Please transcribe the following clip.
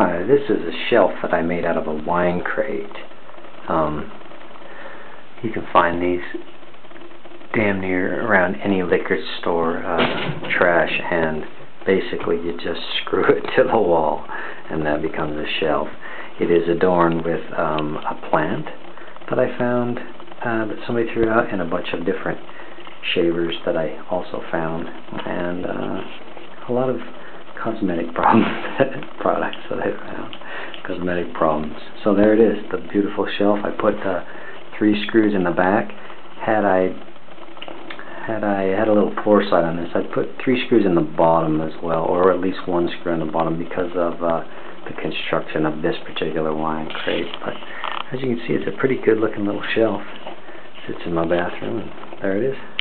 Hi, this is a shelf that I made out of a wine crate. Um, you can find these damn near around any liquor store uh, trash and basically you just screw it to the wall and that becomes a shelf. It is adorned with um, a plant that I found uh, that somebody threw out and a bunch of different shavers that I also found and uh, a lot of cosmetic problems products that I found. Cosmetic problems. So there it is, the beautiful shelf. I put uh, three screws in the back. Had I had I had a little foresight on this, I'd put three screws in the bottom as well, or at least one screw in the bottom because of uh, the construction of this particular wine crate. But as you can see, it's a pretty good looking little shelf. Sits in my bathroom, there it is.